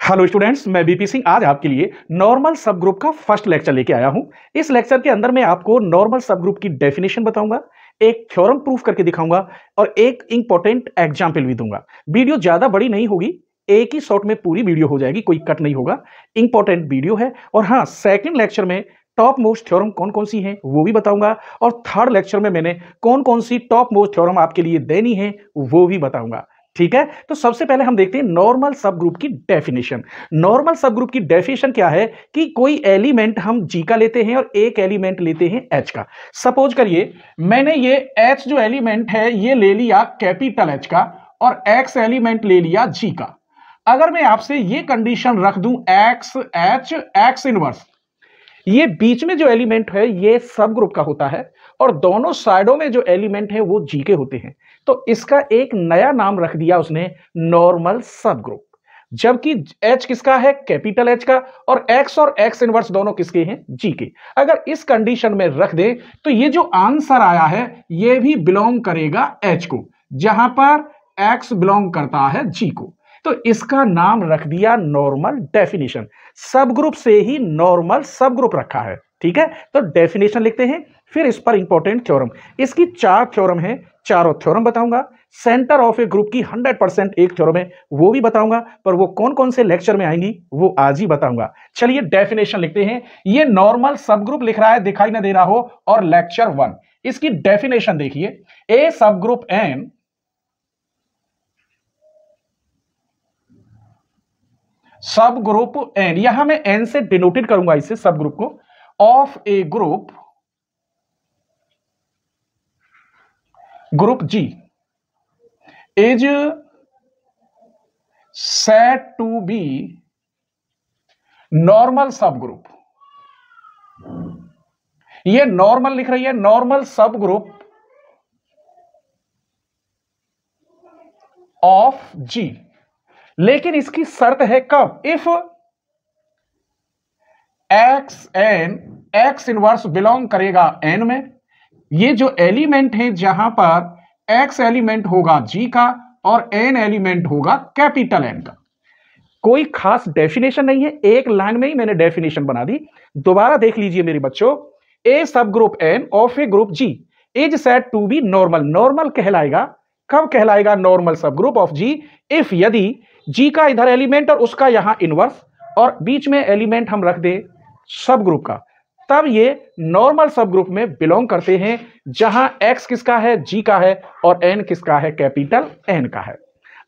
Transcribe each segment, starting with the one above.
Hello students मैं BP Singh आज आपके लिए नॉर्मल सब ग्रुप का फ़र्स्ट लेक्चर लेके आया हूँ। इस लेक्चर के अंदर मैं आपको नॉर्मल सब ग्रुप की डेफिनेशन बताऊँगा, एक थ्योरम प्रूफ करके दिखाऊँगा और एक इंपॉर्टेंट एग्ज़ाम्पल भी दूँगा। वीडियो ज़्यादा बड़ी नहीं होगी, एक ही शॉर्ट में पूरी वीडियो हो जाएगी, कोई कट नहीं होगा। इंपॉर्टेंट वीडियो है और हाँ सेकेंड लेक्चर में टॉप मोस्ट थ्योरम कौन कौन सी हैं, वो भी बताऊँगा और थर्ड लेक्चर में मैंने कौन कौन सी टॉप मोस्ट थ्योरम आपके लिए देनी है, वो भी बताऊँगा। ठीक है? तो सबसे पहले हम देखते हैं नॉर्मल सब ग्रुप की डेफिनेशन नॉर्मल सब ग्रुप की डेफिनेशन क्या है? कि कोई एलिमेंट हम जी का लेते हैं और एक एलिमेंट लेते हैं एच का. सपोज़ करिए, मैंने ये एच जो एलिमेंट है, ये ले लिया कैपिटल एच का और एक्स एलिमेंट ले लिया जी का. अगर मैं आपसे ये कंडीशन रख दूँ एक्स एच एक्स इनवर्स ये बीच में जो एलिमेंट है, ये सब ग्रुप का होता है और दोनों साइडों में जो एलिमेंट है, वो जी के होते हैं. तो इसका एक नया नाम रख दिया उसने नॉर्मल सब ग्रुप जबकि एच किसका है? कैपिटल एच का। और एक्स और एक्स इनवर्स दोनों किसके हैं? जी के। अगर इस कंडीशन में रख दे तो ये जो आंसर आया है, ये भी बिलोंग करेगा एच को, जहाँ पर एक्स बिलोंग करता है जी को। तो इसका नाम रख दिया नॉर्मल डेफिनेशन सब ग्रुप से ही नॉर्मल सब ग्रुप रखा है। ठीक है? तो डेफिनेशन लिखते हैं, फिर इस पर इंपॉर्टेंट थ्योरम इसकी चार थ्योरम है, चारों थ्योरम बताऊँगा। सेंटर ऑफ़ ए ग्रुप की 100 परसेंट एक थ्योरम है, वो भी बताऊँगा, पर वो कौन कौन से लेक्चर में आएँगी, वो आज ही बताऊँगा। चलिए डेफिनेशन लिखते हैं। ये नॉर्मल सब ग्रुप लिख रहा है, दिखाई ना दे रहा हो, और लेक्चर वन इसकी डेफिनेशन देखिए। A sub group N sub group N यहाँ मैं एन से डिनोटेड करूँगा इसे सब ग्रुप को। Of a group group G is set to be normal sub group ये नॉर्मल लिख रही है नॉर्मल सब ग्रुप ऑफ़ जी लेकिन इसकी शर्त है कब? If X N X inverse belong करेगा एन में। ये जो एलिमेंट है, जहाँ पर एक्स एलिमेंट होगा जी का और एन एलिमेंट होगा कैपिटल एन का। कोई खास डेफिनेशन नहीं है। एक लाइन में ही मैंने डेफिनेशन बना दी। दोबारा देख लीजिए मेरे बच्चों। A sub group N of a group G is set to be normal normal कहलाएगा। कब कहलाएगा नॉर्मल सब ग्रुप ऑफ़ जी इफ़ यदि जी का इधर एलिमेंट और उसका यहाँ इनवर्स और बीच में एलिमेंट हम रख दे सब ग्रुप का। तब ये नॉर्मल सब ग्रुप में बिलोंग करते हैं, जहाँ एक्स किसका है? जी का है और एन किसका है? कैपिटल एन का है।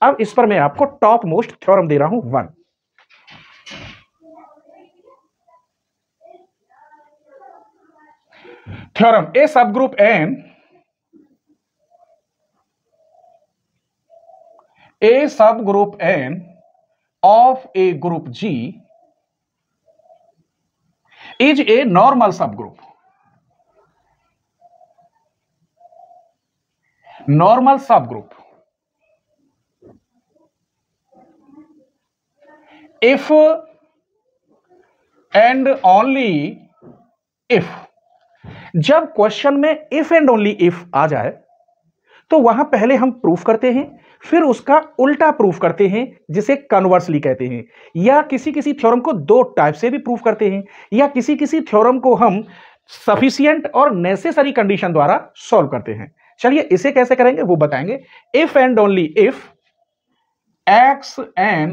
अब इस पर मैं आपको टॉप मोस्ट थ्योरम दे रहा हूँ वन थ्योरम ए सब group N a sub group N of a group G is a normal sub group normal sub group if and only if जब क्वेश्चन में इफ़ एंड ओनली इफ़ आ जाए तो वहाँ पहले हम प्रूफ करते हैं फिर उसका उल्टा प्रूफ करते हैं, जिसे कन्वर्सली कहते हैं। या किसी किसी थ्योरम को दो टाइप से भी प्रूफ करते हैं, या किसी किसी थ्योरम को हम सफिशियंट और नेसेसरी कंडीशन द्वारा सॉल्व करते हैं। चलिए इसे कैसे करेंगे, वो बताएँगे। If and only if X N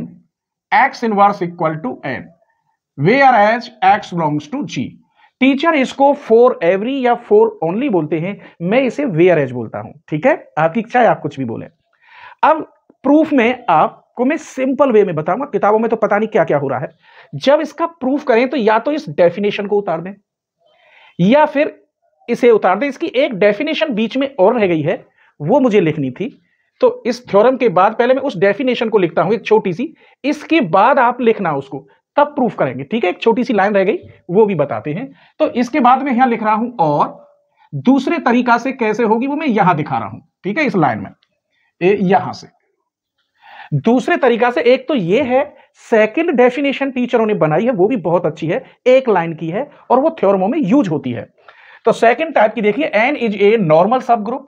X inverse equal to N whereas X belongs to G teacher इसको फोर एवरी या फोर ओनली बोलते हैं, मैं इसे वेयर एज बोलता हूँ, ठीक है? आपकी इच्छा है, आप कुछ भी बोले। अब प्रूफ में आपको मैं सिंपल वे में बताऊँगा, किताबों में तो पता नहीं क्या क्या हो रहा है। जब इसका प्रूफ करें तो या तो इस डेफिनेशन को उतार दें, या फिर इसे उतार दें। इसकी एक डेफिनेशन बीच में और रह गई है, वो मुझे लिखनी थी। तो इस थ्योरम के बाद पहले मैं उस डेफिनेशन को लिखता हूँ, एक छोटी सी। इसके बाद आप लिखना उसको, तब प्रूफ करेंगे, ठीक है? एक छोटी सी लाइन रह गई, वो भी बताते हैं। तो इसके बाद में यहाँ लिख रहा हूँ, और दूसरे तरीका से कैसे होगी, वो मैं यहाँ दिखा रहा हूँ, ठीक है? इस लाइन में। यहाँ से। दूसरे तरीका से, एक तो ये है सेकंड डेफिनेशन टीचरों ने बनाई है, वो भी बहुत अच्छी है, एक लाइन की है, और वो थ्योरमों में यूज़ होती है। तो सेकंड टाइप की देखिए N is a normal sub group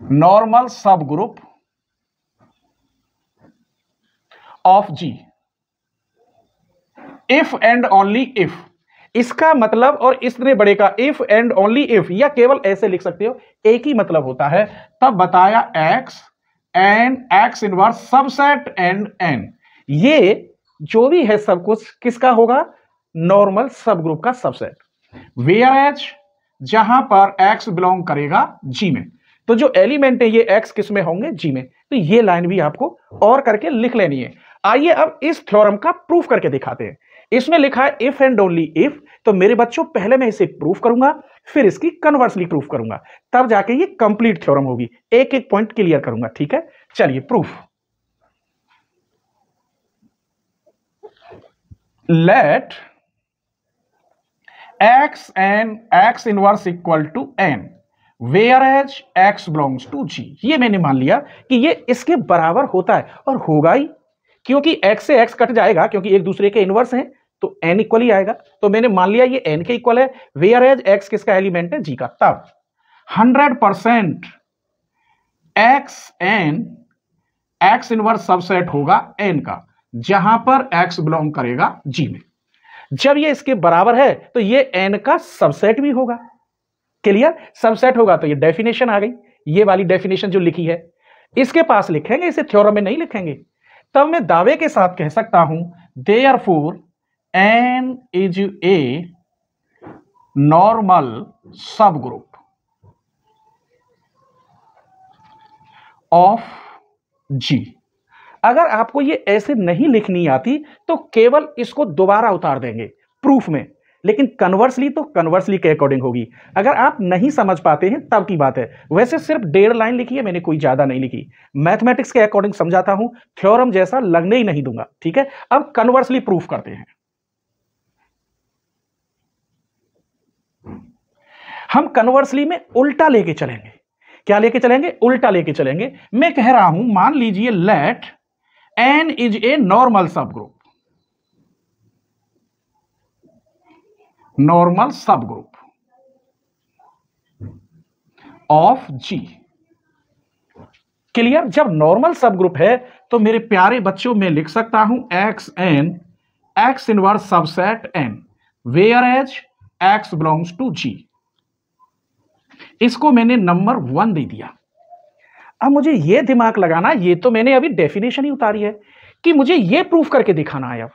normal sub group of G if and only if इसका मतलब और इतने बड़े का इफ़ एंड ओनली इफ़ या केवल ऐसे लिख सकते हो, एक ही मतलब होता है। तब बताया X and X inverse subset and N ये जो भी है सब कुछ किसका होगा? नॉर्मल सब ग्रुप का सबसेट वेयर एच जहाँ पर एक्स बिलोंग करेगा जी में। तो जो एलिमेंट है, ये एक्स किसमें होंगे? जी में। तो ये लाइन भी आपको और करके लिख लेनी है। आइए अब इस थ्योरम का प्रूफ करके दिखाते हैं। इसमें लिखा है इफ़ एंड ओनली इफ़ तो मेरे बच्चों, पहले मैं इसे प्रूफ करूँगा, फिर इसकी कन्वर्सली प्रूफ करूँगा। तब जाके ये कंप्लीट थ्योरम होगी। एक एक पॉइंट क्लियर करूँगा, ठीक है? चलिए proof let x and x inverse equal to n whereas x belongs to g. ये मैंने मान लिया कि ये इसके बराबर होता है, और होगा ही, क्योंकि x से x कट जाएगा, क्योंकि एक दूसरे के इनवर्स हैं। तो n इक्वल ही आएगा। तो मैंने मान लिया ये n के इक्वल है। Whereas x? किसका एलिमेंट है? g का। तब 100 percent X N X inverse subset होगा n का, जहाँ पर x बिलोंग करेगा g में। जब ये इसके बराबर है तो ये एन का सबसेट भी होगा। क्लियर सबसेट होगा तो ये डेफिनेशन आ गई। ये वाली डेफिनेशन जो लिखी है, इसके पास लिखेंगे, इसे थ्योरम में नहीं लिखेंगे। तब मैं दावे के साथ कह सकता हूँ therefore N is a normal sub group of G अगर आपको ये ऐसे नहीं लिखनी आती तो केवल इसको दोबारा उतार देंगे प्रूफ में। लेकिन कन्वर्सली तो कन्वर्सली के अकॉर्डिंग होगी। अगर आप नहीं समझ पाते हैं, तब की बात है। वैसे सिर्फ़ डेढ़ लाइन लिखी है, मैंने कोई ज़्यादा नहीं लिखी। मैथमेटिक्स के अकॉर्डिंग समझाता हूँ थ्योरम जैसा लगने ही नहीं दूँगा, ठीक है? अब कन्वर्सली प्रूफ करते हैं। हम कन्वर्सली में उल्टा लेके चलेंगे। क्या लेके चलेंगे? उल्टा लेके चलेंगे। मैं कह रहा हूँ, मान लीजिए let N is a normal sub group normal sub group of G clear जब नॉर्मल सब ग्रुप है तो मेरे प्यारे बच्चों, में लिख सकता हूँ X N X inverse subset N whereas X belongs to G इसको मैंने नंबर वन दे दिया। अब मुझे ये दिमाग लगाना, ये तो मैंने अभी डेफिनेशन ही उतारी है कि मुझे ये प्रूफ करके दिखाना है अब।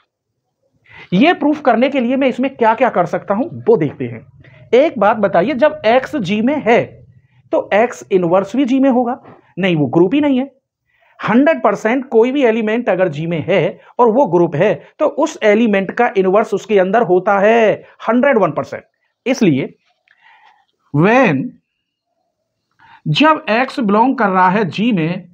ये प्रूफ करने के लिए मैं इसमें क्या क्या कर सकता हूँ, वो देखते हैं। एक बात बताइए, जब एक्स जी में है तो एक्स इनवर्स भी जी में होगा, नहीं, वो ग्रुप ही नहीं है। हंड्रेड परसेंट कोई भी एलिमेंट अगर जी में है और वो ग्रुप है तो उस एलिमेंट का इनवर्स उसके अंदर होता है हंड्रेड वन परसेंट इसलिए वेन जब x बिलोंग कर रहा है g में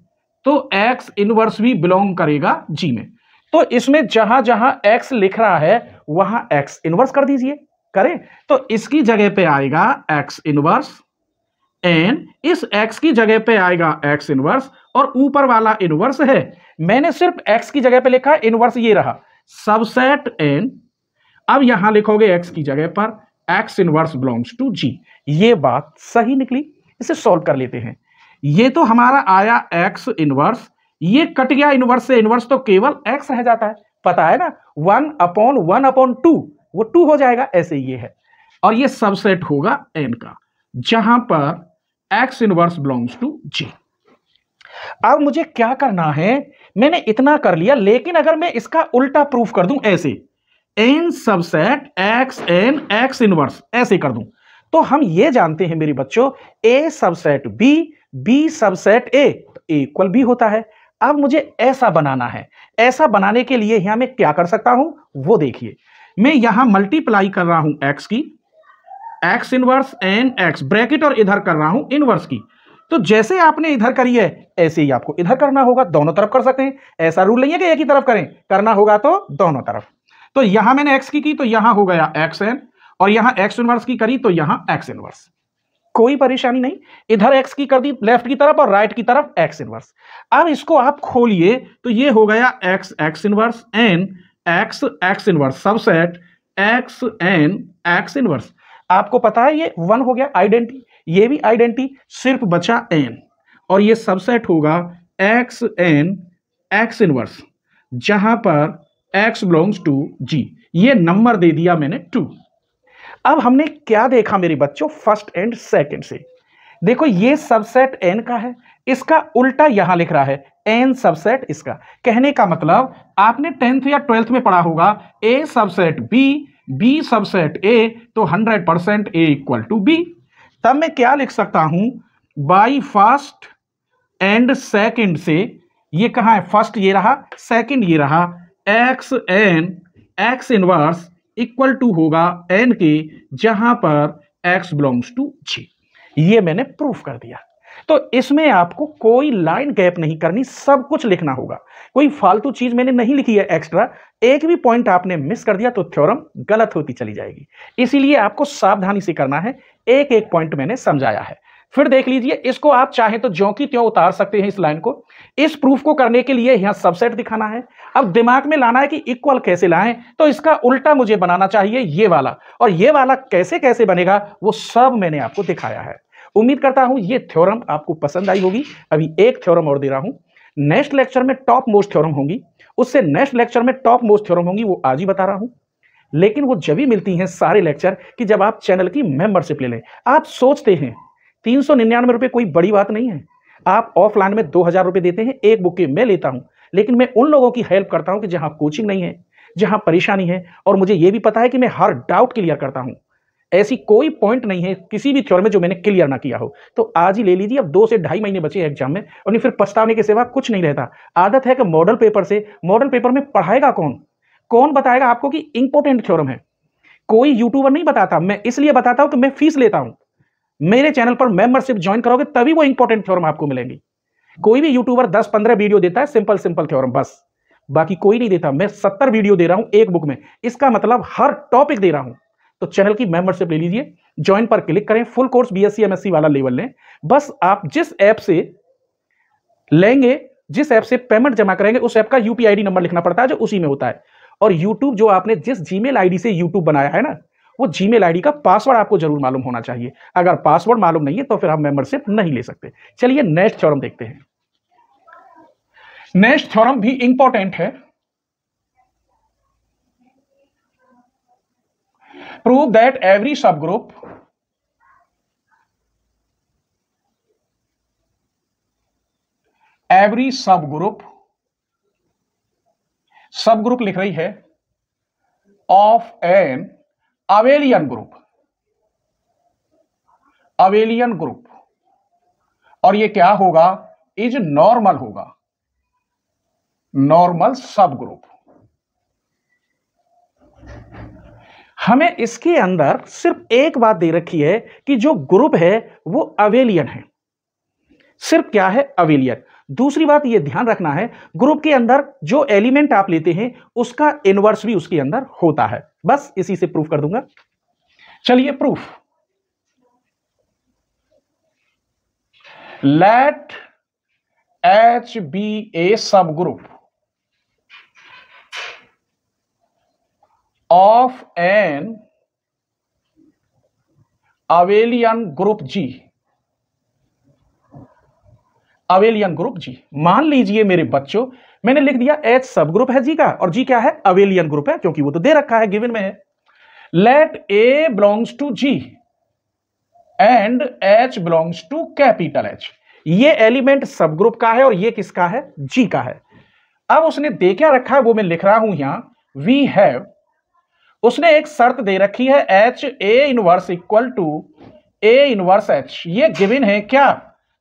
तो x इनवर्स भी बिलोंग करेगा g में। तो इसमें जहाँ जहाँ x लिख रहा है, वहाँ x इनवर्स कर दीजिए। करें? तो इसकी जगह पे आएगा x इनवर्स एन इस x की जगह पे आएगा x इनवर्स और ऊपर वाला इनवर्स है। मैंने सिर्फ़ x की जगह पे लिखा इनवर्स ये रहा। सबसेट एन अब यहाँ लिखोगे x की जगह पर, x inverse belongs to g ये बात सही निकली। इसे सॉल्व कर लेते हैं। ये तो हमारा आया एक्स इनवर्स ये कट गया इनवर्स से इनवर्स तो केवल एक्स रह जाता है। पता है ना? One upon one upon two वो टू हो जाएगा, ऐसे ये है। और ये सबसेट होगा एन का, जहाँ पर X inverse belongs to G अब मुझे क्या करना है? मैंने इतना कर लिया, लेकिन अगर मैं इसका उल्टा प्रूफ कर दूँ, ऐसे N subset X N X inverse ऐसे कर दूँ। तो हम ये जानते हैं मेरे बच्चों A subset B B subset A तो इक्वल बी होता है। अब मुझे ऐसा बनाना है। ऐसा बनाने के लिए यहाँ मैं क्या कर सकता हूँ? वो देखिए। मैं यहाँ मल्टीप्लाई कर रहा हूँ एक्स की। X inverse N X bracket और इधर कर रहा हूँ इनवर्स की। तो जैसे आपने इधर करी है, ऐसे ही आपको इधर करना होगा, दोनों तरफ़ कर सकते हैं। ऐसा रूल नहीं है कि एक ही तरफ़ करें। करना होगा तो दोनों तरफ़। तो यहाँ मैंने एक्स की की तो यहाँ हो गया एक्स एन और यहाँ एक्स इनवर्स की करी तो यहाँ एक्स इनवर्स कोई परेशानी नहीं। इधर एक्स की कर दी लेफ़्ट की तरफ़ और राइट की तरफ़ एक्स इनवर्स अब इसको आप खोलिए तो ये हो गया X X inverse N X X inverse subset X N X inverse आपको पता है ये वन हो गया आइडेंटी ये भी आइडेंटी सिर्फ़ बचा एन और ये सबसेट होगा एक्स एन एक्स इनवर्स जहाँ पर एक्स बिलोंग्स टू जी ये नंबर दे दिया मैंने टू अब हमने क्या देखा मेरे बच्चों? फ़र्स्ट एंड सेकंड से। देखो, ये सबसेट एन का है। इसका उल्टा यहाँ लिख रहा है। एन सबसेट इसका। कहने का मतलब आपने टेंथ या ट्वेल्थ में पढ़ा होगा A subset B B subset A तो hundred percent A equal to B तब मैं क्या लिख सकता हूँ? बाई फ़र्स्ट एंड सेकंड से, ये कहा है? फ़र्स्ट ये रहा सेकंड ये रहा। X N X inverse equal to होगा एन के, जहाँ पर एक्स बिलोंग्स टू जी ये मैंने प्रूफ कर दिया। तो इसमें आपको कोई लाइन गैप नहीं करनी, सब कुछ लिखना होगा। कोई फालतू चीज़ मैंने नहीं लिखी है एक्स्ट्रा एक भी पॉइंट आपने मिस कर दिया तो थ्योरम गलत होती चली जाएगी। इसीलिए आपको सावधानी से करना है। एक एक पॉइंट मैंने समझाया है। फिर देख लीजिए, इसको आप चाहें तो ज्यो की त्यों उतार सकते हैं इस लाइन को। इस प्रूफ को करने के लिए यहाँ सबसेट दिखाना है। अब दिमाग में लाना है कि इक्वल कैसे लाएँ तो इसका उल्टा मुझे बनाना चाहिए ये वाला। और ये वाला कैसे कैसे बनेगा, वो सब मैंने आपको दिखाया है। उम्मीद करता हूँ ये थ्योरम आपको पसंद आई होगी। अभी एक थ्योरम और दे रहा हूँ। नेक्स्ट लेक्चर में टॉप मोस्ट थ्योरम होंगी। उससे नेक्स्ट लेक्चर में टॉप मोस्ट थ्योरम होंगी, वो आज ही बता रहा हूँ। लेकिन वो जब भी मिलती हैं सारे लेक्चर कि जब आप चैनल की मेंबरशिप ले लें। आप सोचते हैं तीन सौ निन्यानवे रुपये कोई बड़ी बात नहीं है। आप ऑफलाइन में दो हज़ार रुपये देते हैं, एक बुक के मैं लेता हूँ। लेकिन मैं उन लोगों की हेल्प करता हूँ कि जहाँ कोचिंग नहीं है, जहाँ परेशानी है, और मुझे ये भी पता है कि मैं हर डाउट क्लियर करता हूँ। ऐसी कोई पॉइंट नहीं है, किसी भी थ्योर में जो मैंने क्लियर ना किया हो। तो आज ही ले लीजिए, अब दो से ढाई महीने बचे एग्ज़ाम में, और फिर पछताने के सिवा कुछ नहीं रहता। आदत है कि मॉडल पेपर से, मॉडल पेपर में पढ़ाएगा कौन? कौन बताएगा आपको कि इंपॉर्टेंट थ्योरम है? कोई यूट्यूबर नहीं बताता। मैं इसलिए बताता हूँ कि मैं फ़ीस लेता हूँ। मेरे चैनल पर मेंबरशिप ज्वाइन करोगे, तभी वो इंपॉर्टेंट थ्योरम आपको मिलेंगी। कोई भी यूट्यूबर दस पंद्रह वीडियो देता है सिंपल सिंपल थ्योरम बस। बाकी कोई नहीं देता। मैं सत्तर वीडियो दे रहा हूँ एक बुक में। इसका मतलब हर टॉपिक दे रहा हूँ। तो चैनल की मेंबरशिप ले लीजिए। ज्वाइन पर क्लिक करें। फुल कोर्स बीएससी एमएससी वाला लेवल लें। बस आप जिस ऐप से लेंगे, जिस ऐप से पेमेंट जमा करेंगे, उस ऐप का यूपीआईडी नंबर लिखना पड़ता है, जो उसी में होता है। और यूट्यूब जो आपने जिस जीमेल आईडी से यूट्यूब बनाया है ना वो जीमेल आईडी का पासवर्ड आपको ज़रूर मालूम होना चाहिए। अगर पासवर्ड मालूम नहीं है तो फिर हम मेंबरशिप नहीं ले सकते। चलिए नेक्स्ट थ्योरम देखते हैं। नेक्स्ट थ्योरम भी इंपॉर्टेंट है। Prove that every sub group every sub group sub group लिख रही है of an abelian group abelian group और ये क्या होगा? इज़ नॉर्मल होगा। नॉर्मल सब ग्रुप हमें इसके अंदर सिर्फ़ एक बात दे रखी है कि जो ग्रुप है, वो अवेलियन है। सिर्फ़ क्या है अवेलियन दूसरी बात यह ध्यान रखना है ग्रुप के अंदर जो एलिमेंट आप लेते हैं, उसका इनवर्स भी उसके अंदर होता है। बस इसी से प्रूफ कर दूँगा। चलिए proof let H be a sub group of an abelian group G abelian group. G, मान लीजिए मेरे बच्चों, मैंने लिख दिया एच सब ग्रुप है जी का, और जी क्या है? अवेलियन ग्रुप है, क्योंकि वो तो दे रखा है, गिवन में है। Let A belongs to G and H belongs to capital H ये एलिमेंट सब ग्रुप का है, और ये किसका है? जी का है। अब उसने दे क्या रखा है, वो मैं लिख रहा हूँ यहाँ। वी हैव उसने एक शर्त दे रखी है H A inverse equal to A inverse H ये गिवन है क्या?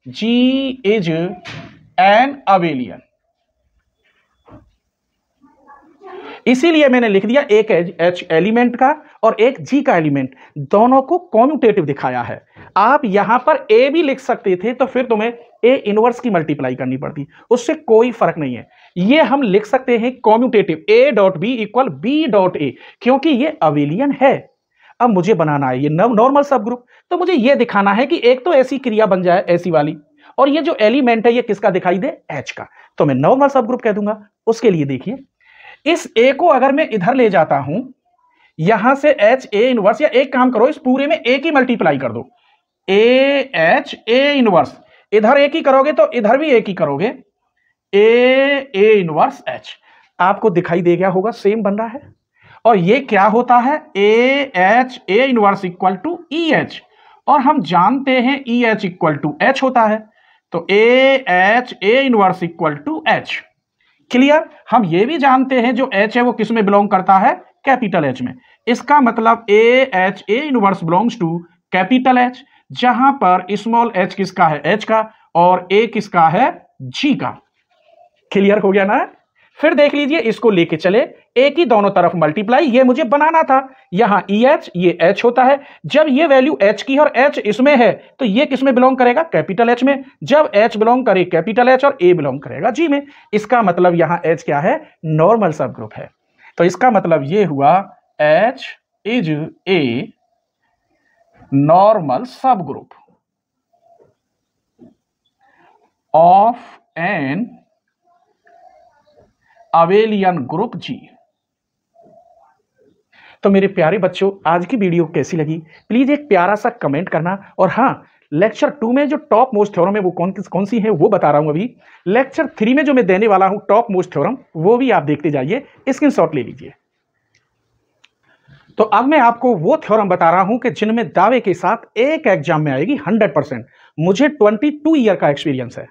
जी इज़ एन अवेलियन इसीलिए मैंने लिख दिया एक एच एलिमेंट का और एक जी का एलिमेंट। दोनों को कॉम्यूटेटिव दिखाया है। आप यहाँ पर ए भी लिख सकते थे तो फिर तुम्हें ए इनवर्स की मल्टीप्लाई करनी पड़ती। उससे कोई फ़र्क नहीं है। ये हम लिख सकते हैं commutative A dot B equal B dot A क्योंकि ये अवेलियन है। अब मुझे बनाना है। ये नॉर्मल सब ग्रुप तो मुझे ये दिखाना है कि एक तो ऐसी क्रिया बन जाए, ऐसी वाली, और ये जो एलिमेंट है, ये किसका दिखाई दे? एच का। तो मैं नॉर्मल सब ग्रुप कह दूँगा। उसके लिए देखिए, इस ए को अगर मैं इधर ले जाता हूँ, यहाँ से एच ए इनवर्स या एक काम करो, इस पूरे में ए की मल्टीप्लाई कर दो। ए एच ए इनवर्स इधर एक ही करोगे तो इधर भी एक ही करोगे। ए ए इनवर्स एच आपको दिखाई दे गया होगा सेम बन रहा है। और ये क्या होता है? A H A inverse equal to E H और हम जानते हैं E H equal to H होता है। तो A H A inverse equal to H clear हम ये भी जानते हैं जो एच है वो किसमें बिलोंग करता है? कैपिटल एच में। इसका मतलब A H A inverse belongs to capital H जहाँ पर स्मॉल एच किसका है? एच का, और ए किसका है? जी का। क्लियर हो गया ना? फिर देख लीजिए, इसको लेके चले। एक ही दोनों तरफ़ मल्टीप्लाई ये मुझे बनाना था। यहाँ ई एच ये एच होता है। जब ये वैल्यू एच की और एच इसमें है तो ये किसमें बिलोंग करेगा? कैपिटल एच में। जब एच बिलोंग करे कैपिटल एच और ए बिलोंग करेगा। जी में। इसका मतलब यहाँ एच क्या है? नॉर्मल सब ग्रुप है। तो इसका मतलब ये हुआ H is a normal sub group of an abelian group G तो मेरे प्यारे बच्चों, आज की वीडियो कैसी लगी? प्लीज़ एक प्यारा सा कमेंट करना। और हाँ लेक्चर टू में जो टॉप मोस्ट थ्योरम है, वो कौन कौन सी है, वो बता रहा हूँ अभी। लेक्चर थ्री में जो मैं देने वाला हूँ टॉप मोस्ट थ्योरम वो भी आप देखते जाइए स्क्रीन शॉट ले लीजिए। तो अब मैं आपको वो थ्योरम बता रहा हूँ कि जिनमें दावे के साथ एक एग्ज़ाम में आएगी हंड्रेड परसेंट मुझे ट्वेंटी टू ईयर का एक्सपीरियंस है।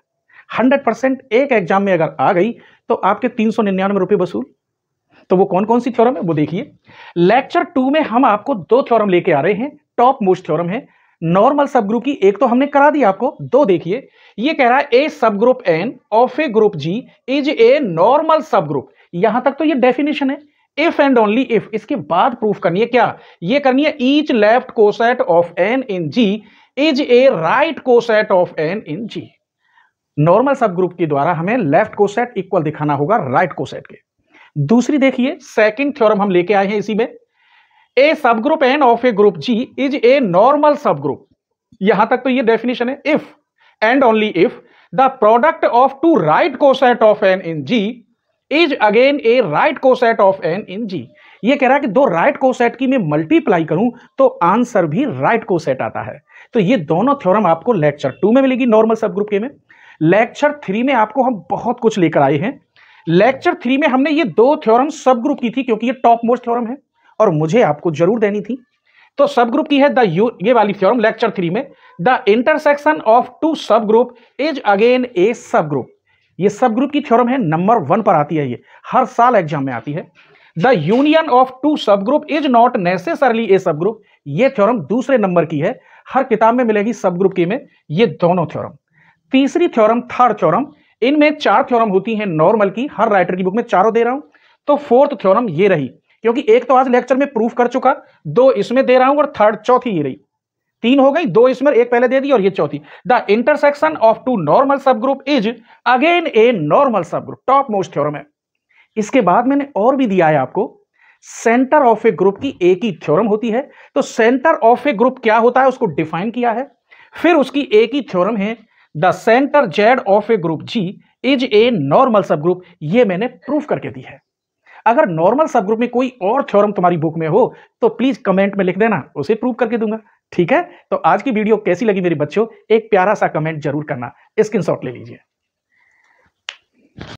हंड्रेड परसेंट एक एग्ज़ाम में अगर आ गई तो आपके तीन सौ निन्यानवे रुपये वसूल। तो वो कौन कौन सी थ्योरम है? वो देखिए। लेक्चर टू में हम आपको दो थ्योरम लेके आ रहे हैं। टॉप मोस्ट थ्योरम है। नॉर्मल सब ग्रुप की एक तो हमने करा दी आपको। दो देखिए। ये कह रहा है a sub group N of a group G is a normal sub group यहाँ तक तो ये डेफिनेशन है। इफ़ एंड ओनली इफ़ इसके बाद प्रूफ करनी है। क्या? ये करनी है each left coset of N in G is a right coset of N in G normal sub group के द्वारा हमें लेफ़्ट कोसेट इक्वल दिखाना होगा राइट कोसेट के। दूसरी देखिए सेकंड थ्योरम हम लेके आए हैं इसी में। A sub group N of a group G is a normal sub group यहाँ तक तो ये डेफिनेशन है if and only if the product of two right coset of N in G is again a right coset of N in G ये कह रहा है कि दो राइट कोसेट की मैं मल्टीप्लाई करूँ तो आंसर भी राइट कोसेट आता है। तो ये दोनों थ्योरम आपको लेक्चर टू में मिलेगी नॉर्मल सब ग्रुप के में। लेक्चर थ्री में आपको हम बहुत कुछ लेकर आए हैं। लेक्चर थ्री में हमने ये दो थ्योरम सब ग्रुप की थी, क्योंकि ये टॉप मोस्ट थ्योरम है, और मुझे आपको ज़रूर देनी थी। तो सब ग्रुप की है द यू ये वाली थ्योरम लेक्चर थ्री में the intersection of two sub group is again a sub group ये सब ग्रुप की थ्योरम है नंबर वन पर आती है ये, हर साल एग्ज़ाम में आती है। The union of two sub group is not necessarily a sub group ये थ्योरम दूसरे नंबर की है, हर किताब में मिलेगी सब ग्रुप की में, ये दोनों थ्योरम तीसरी थ्योरम थर्ड थ्योरम इनमें चार थ्योरम होती हैं नॉर्मल की, हर राइटर की बुक में चारों दे रहा हूँ। तो फोर्थ थ्योरम ये रही, क्योंकि एक तो आज लेक्चर में प्रूफ कर चुका, दो इसमें दे रहा हूँ और थर्ड चौथी ये रही। तीन हो गई, दो इसमें एक पहले दे दी और ये चौथी। The intersection of two normal sub group is again a normal sub group top most theorem है। इसके बाद मैंने और भी दिया है आपको सेंटर ऑफ़ ए ग्रुप की एक ही थ्योरम होती है। तो सेंटर ऑफ़ ए ग्रुप क्या होता है, उसको डिफाइन किया है। फिर उसकी एक ही थ्योरम है the center Z of a group G is a normal sub group ये मैंने प्रूफ करके दी है। अगर नॉर्मल सब ग्रुप में कोई और थ्योरम तुम्हारी बुक में हो तो प्लीज़ कमेंट में लिख देना। उसे प्रूव करके दूँगा। ठीक है? तो आज की वीडियो कैसी लगी मेरे बच्चों? एक प्यारा सा कमेंट ज़रूर करना। स्क्रीनशॉट ले लीजिए।